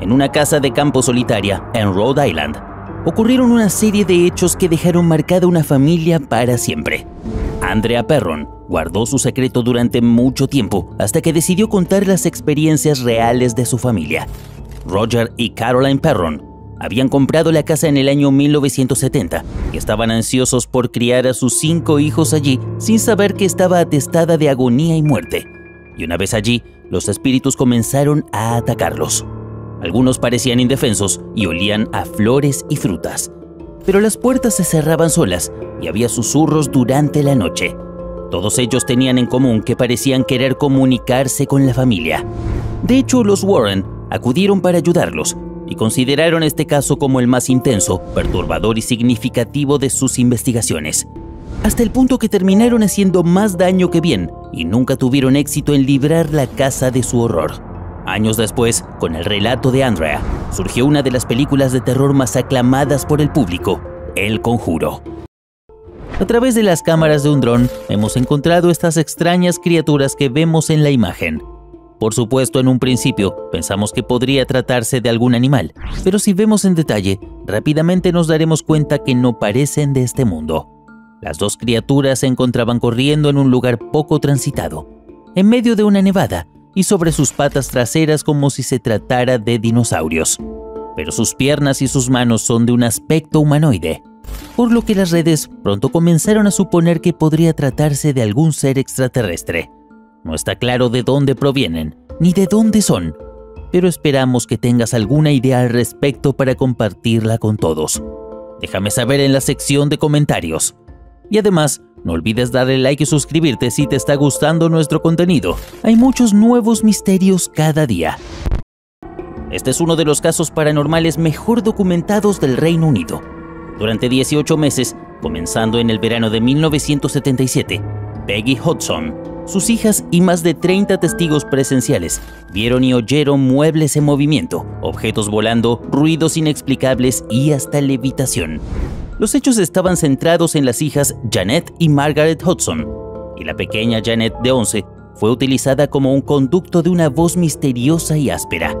en una casa de campo solitaria en Rhode Island, ocurrieron una serie de hechos que dejaron marcada una familia para siempre. Andrea Perron guardó su secreto durante mucho tiempo hasta que decidió contar las experiencias reales de su familia. Roger y Caroline Perron habían comprado la casa en el año 1970 y estaban ansiosos por criar a sus cinco hijos allí sin saber que estaba atestada de agonía y muerte. Y una vez allí, los espíritus comenzaron a atacarlos. Algunos parecían indefensos y olían a flores y frutas. Pero las puertas se cerraban solas y había susurros durante la noche. Todos ellos tenían en común que parecían querer comunicarse con la familia. De hecho, los Warren acudieron para ayudarlos y consideraron este caso como el más intenso, perturbador y significativo de sus investigaciones, hasta el punto que terminaron haciendo más daño que bien y nunca tuvieron éxito en librar la casa de su horror. Años después, con el relato de Andrea, surgió una de las películas de terror más aclamadas por el público, El Conjuro. A través de las cámaras de un dron hemos encontrado estas extrañas criaturas que vemos en la imagen. Por supuesto, en un principio pensamos que podría tratarse de algún animal, pero si vemos en detalle, rápidamente nos daremos cuenta que no parecen de este mundo. Las dos criaturas se encontraban corriendo en un lugar poco transitado, en medio de una nevada, y sobre sus patas traseras como si se tratara de dinosaurios. Pero sus piernas y sus manos son de un aspecto humanoide, por lo que las redes pronto comenzaron a suponer que podría tratarse de algún ser extraterrestre. No está claro de dónde provienen, ni de dónde son, pero esperamos que tengas alguna idea al respecto para compartirla con todos. Déjame saber en la sección de comentarios. Y además, no olvides darle like y suscribirte si te está gustando nuestro contenido. Hay muchos nuevos misterios cada día. Este es uno de los casos paranormales mejor documentados del Reino Unido. Durante 18 meses, comenzando en el verano de 1977, Peggy Hudson sus hijas y más de 30 testigos presenciales vieron y oyeron muebles en movimiento, objetos volando, ruidos inexplicables y hasta levitación. Los hechos estaban centrados en las hijas Janet y Margaret Hudson, y la pequeña Janet de 11 fue utilizada como un conducto de una voz misteriosa y áspera.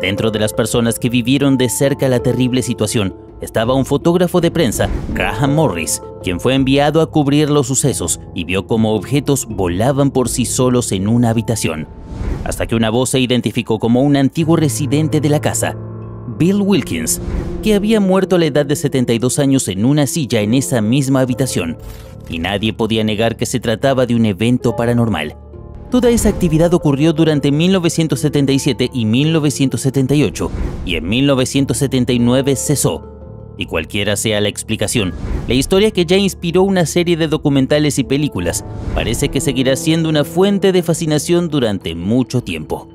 Dentro de las personas que vivieron de cerca la terrible situación estaba un fotógrafo de prensa, Graham Morris, quien fue enviado a cubrir los sucesos y vio cómo objetos volaban por sí solos en una habitación, hasta que una voz se identificó como un antiguo residente de la casa, Bill Wilkins, que había muerto a la edad de 72 años en una silla en esa misma habitación, y nadie podía negar que se trataba de un evento paranormal. Toda esa actividad ocurrió durante 1977 y 1978, y en 1979 cesó, y cualquiera sea la explicación, la historia que ya inspiró una serie de documentales y películas parece que seguirá siendo una fuente de fascinación durante mucho tiempo.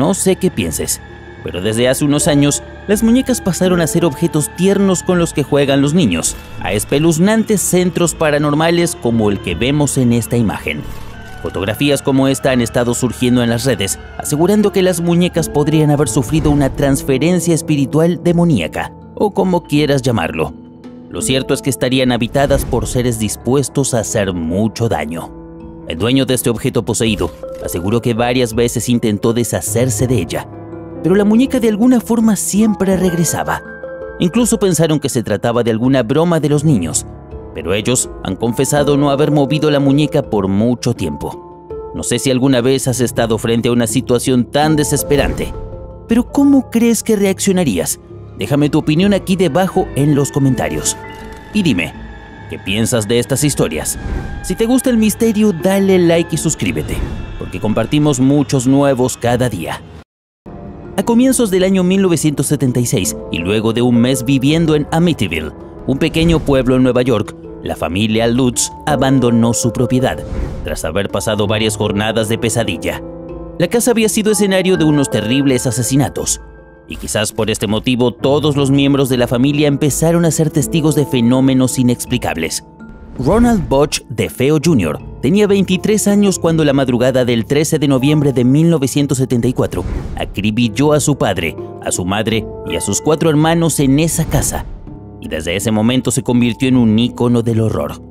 No sé qué pienses, pero desde hace unos años, las muñecas pasaron a ser objetos tiernos con los que juegan los niños, a espeluznantes centros paranormales como el que vemos en esta imagen. Fotografías como esta han estado surgiendo en las redes, asegurando que las muñecas podrían haber sufrido una transferencia espiritual demoníaca, o como quieras llamarlo. Lo cierto es que estarían habitadas por seres dispuestos a hacer mucho daño. El dueño de este objeto poseído aseguró que varias veces intentó deshacerse de ella, pero la muñeca de alguna forma siempre regresaba. Incluso pensaron que se trataba de alguna broma de los niños, pero ellos han confesado no haber movido la muñeca por mucho tiempo. No sé si alguna vez has estado frente a una situación tan desesperante, pero ¿cómo crees que reaccionarías? Déjame tu opinión aquí debajo en los comentarios. Y dime, ¿qué piensas de estas historias? Si te gusta el misterio, dale like y suscríbete, porque compartimos muchos nuevos cada día. A comienzos del año 1976 y luego de un mes viviendo en Amityville, un pequeño pueblo en Nueva York, la familia Lutz abandonó su propiedad, tras haber pasado varias jornadas de pesadilla. La casa había sido escenario de unos terribles asesinatos, y quizás por este motivo todos los miembros de la familia empezaron a ser testigos de fenómenos inexplicables. Ronald Bosch de Feo Jr. tenía 23 años cuando la madrugada del 13 de noviembre de 1974 acribilló a su padre, a su madre y a sus cuatro hermanos en esa casa. y desde ese momento se convirtió en un ícono del horror.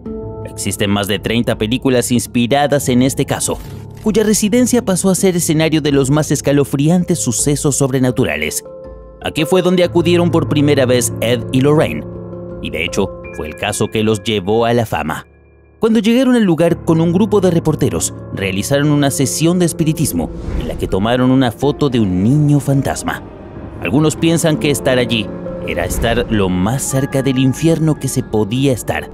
Existen más de 30 películas inspiradas en este caso, cuya residencia pasó a ser escenario de los más escalofriantes sucesos sobrenaturales. Aquí fue donde acudieron por primera vez Ed y Lorraine, y de hecho fue el caso que los llevó a la fama. Cuando llegaron al lugar con un grupo de reporteros, realizaron una sesión de espiritismo en la que tomaron una foto de un niño fantasma. Algunos piensan que estar allí era estar lo más cerca del infierno que se podía estar,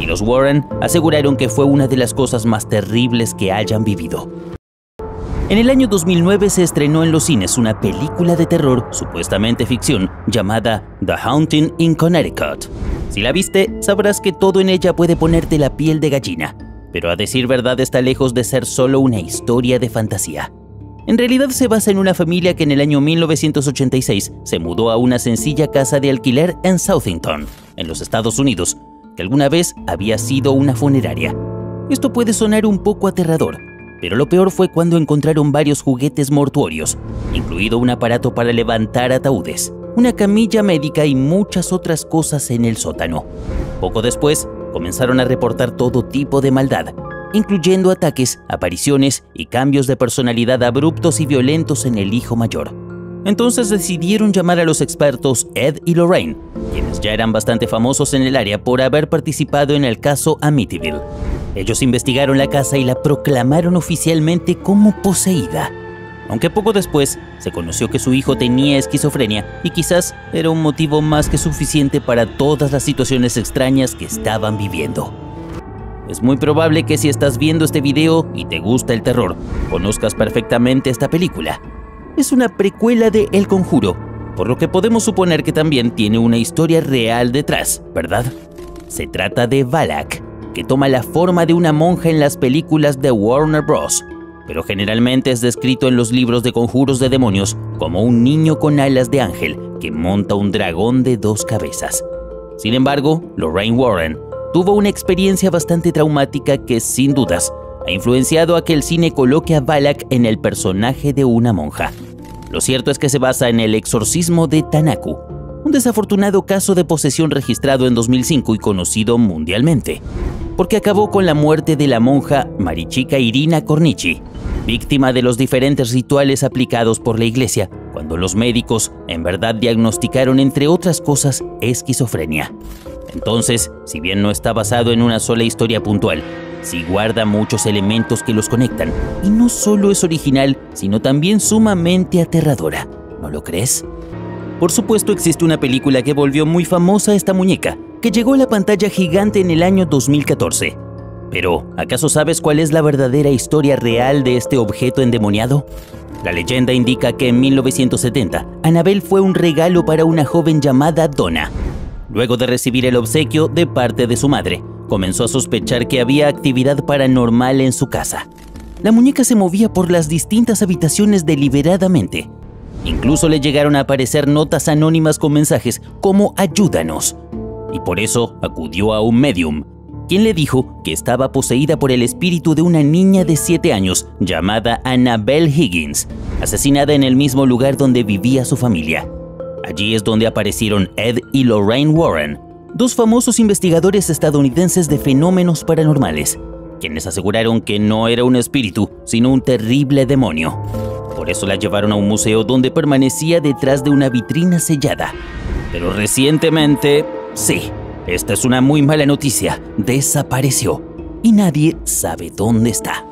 y los Warren aseguraron que fue una de las cosas más terribles que hayan vivido. En el año 2009 se estrenó en los cines una película de terror, supuestamente ficción, llamada The Haunting in Connecticut. Si la viste, sabrás que todo en ella puede ponerte la piel de gallina, pero a decir verdad está lejos de ser solo una historia de fantasía. En realidad se basa en una familia que en el año 1986 se mudó a una sencilla casa de alquiler en Southington, en los Estados Unidos, alguna vez había sido una funeraria. Esto puede sonar un poco aterrador, pero lo peor fue cuando encontraron varios juguetes mortuorios, incluido un aparato para levantar ataúdes, una camilla médica y muchas otras cosas en el sótano. Poco después, comenzaron a reportar todo tipo de maldad, incluyendo ataques, apariciones y cambios de personalidad abruptos y violentos en el hijo mayor. Entonces decidieron llamar a los expertos Ed y Lorraine, quienes ya eran bastante famosos en el área por haber participado en el caso Amityville. Ellos investigaron la casa y la proclamaron oficialmente como poseída. Aunque poco después se conoció que su hijo tenía esquizofrenia y quizás era un motivo más que suficiente para todas las situaciones extrañas que estaban viviendo. Es muy probable que si estás viendo este video y te gusta el terror, conozcas perfectamente esta película. Es una precuela de El Conjuro, por lo que podemos suponer que también tiene una historia real detrás, ¿verdad? Se trata de Balak, que toma la forma de una monja en las películas de Warner Bros., pero generalmente es descrito en los libros de conjuros de demonios como un niño con alas de ángel que monta un dragón de dos cabezas. Sin embargo, Lorraine Warren tuvo una experiencia bastante traumática que, sin dudas, ha influenciado a que el cine coloque a Balak en el personaje de una monja. Lo cierto es que se basa en el exorcismo de Tanaku, un desafortunado caso de posesión registrado en 2005 y conocido mundialmente, porque acabó con la muerte de la monja Marichika Irina Cornici, víctima de los diferentes rituales aplicados por la iglesia, cuando los médicos en verdad diagnosticaron, entre otras cosas, esquizofrenia. Entonces, si bien no está basado en una sola historia puntual, sí guarda muchos elementos que los conectan, y no solo es original, sino también sumamente aterradora. ¿No lo crees? Por supuesto existe una película que volvió muy famosa esta muñeca, que llegó a la pantalla gigante en el año 2014. Pero, ¿acaso sabes cuál es la verdadera historia real de este objeto endemoniado? La leyenda indica que en 1970, Annabelle fue un regalo para una joven llamada Donna. Luego de recibir el obsequio de parte de su madre, comenzó a sospechar que había actividad paranormal en su casa. La muñeca se movía por las distintas habitaciones deliberadamente, Incluso le llegaron a aparecer notas anónimas con mensajes como ayúdanos. Y por eso acudió a un medium, quien le dijo que estaba poseída por el espíritu de una niña de 7 años llamada Annabelle Higgins, asesinada en el mismo lugar donde vivía su familia. Allí es donde aparecieron Ed y Lorraine Warren, dos famosos investigadores estadounidenses de fenómenos paranormales, quienes aseguraron que no era un espíritu, sino un terrible demonio. Por eso la llevaron a un museo donde permanecía detrás de una vitrina sellada. Pero recientemente, sí, esta es una muy mala noticia, desapareció y nadie sabe dónde está.